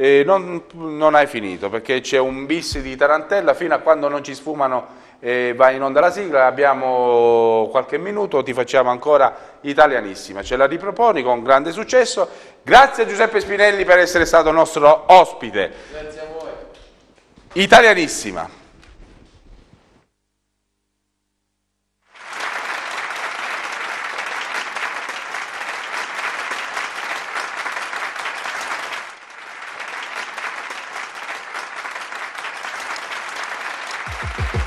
eh, non, non, hai finito perché c'è un bis di tarantella fino a quando non ci sfumano e eh, va in onda la sigla, abbiamo qualche minuto, ti facciamo ancora italianissima, ce la riproponi con grande successo. Grazie a Giuseppe Spinelli per essere stato nostro ospite. Grazie a voi. Italianissima. Bye.